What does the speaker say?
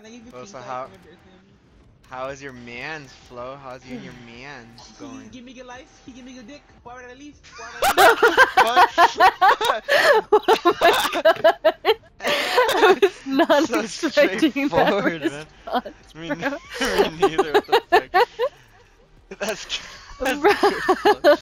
Can I give you Well, pink so how- How is your man's Flo? How's you and your man's He give me your life. He give me your dick. Why would I leave? Why would I leave? Oh I was not So expecting that response, man. response. Me, me neither. What the fuck? That's, that's good.